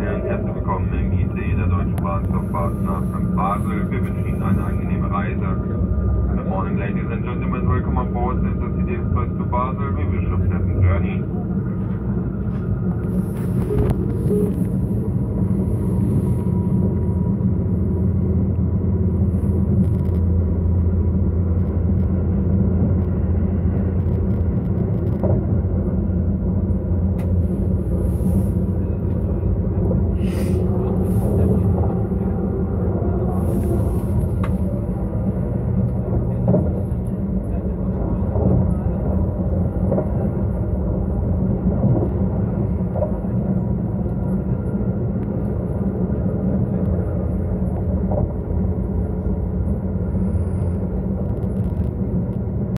Herzlich willkommen im ICE der Deutschen Bahn zur Fahrt nach Basel. Wir wünschen Ihnen eine angenehme Reise. Good morning, ladies and gentlemen. Welcome on board the Intercity Express to Basel. We wish you a pleasant journey.